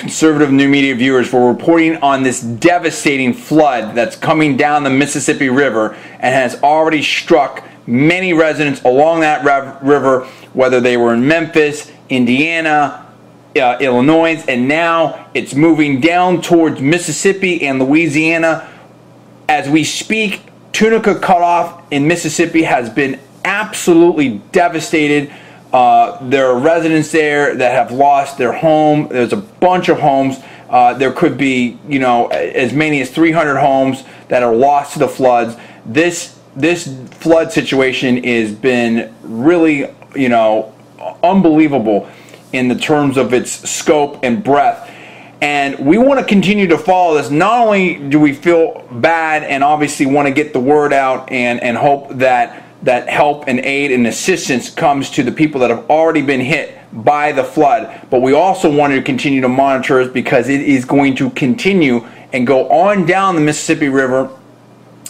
conservative new media viewers for reporting on this devastating flood that's coming down the Mississippi River and has already struck many residents along that river, whether they were in Memphis, Indiana, uh, Illinois, and now it's moving down towards Mississippi and Louisiana. As we speak, Tunica Cutoff in Mississippi has been absolutely devastated. Uh, there are residents there that have lost their home. There's a bunch of homes. Uh, there could be, you know, as many as 300 homes that are lost to the floods. This this flood situation has been really, you know, unbelievable in the terms of its scope and breadth. And we want to continue to follow this. Not only do we feel bad and obviously want to get the word out and, and hope that that help and aid and assistance comes to the people that have already been hit by the flood. But we also want to continue to monitor it because it is going to continue and go on down the Mississippi River.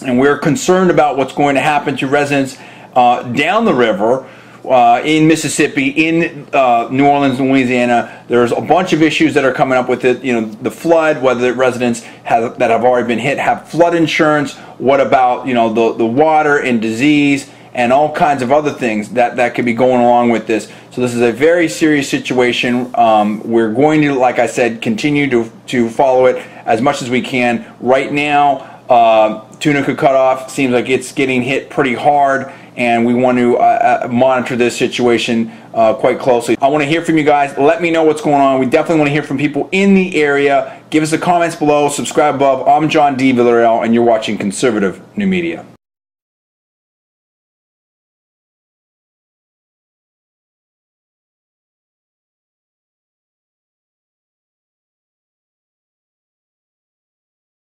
And we're concerned about what's going to happen to residents uh, down the river uh, in Mississippi, in uh, New Orleans, Louisiana. There's a bunch of issues that are coming up with it. You know, the flood, whether the residents have, that have already been hit have flood insurance. What about you know the the water and disease and all kinds of other things that that could be going along with this. So this is a very serious situation. Um, we're going to, like I said, continue to to follow it as much as we can. Right now. Uh, Tunica cutoff seems like it's getting hit pretty hard and we want to uh, uh, monitor this situation uh, quite closely. I want to hear from you guys. Let me know what's going on. We definitely want to hear from people in the area. Give us the comments below. Subscribe above. I'm John D. Villarreal, and you're watching Conservative New Media.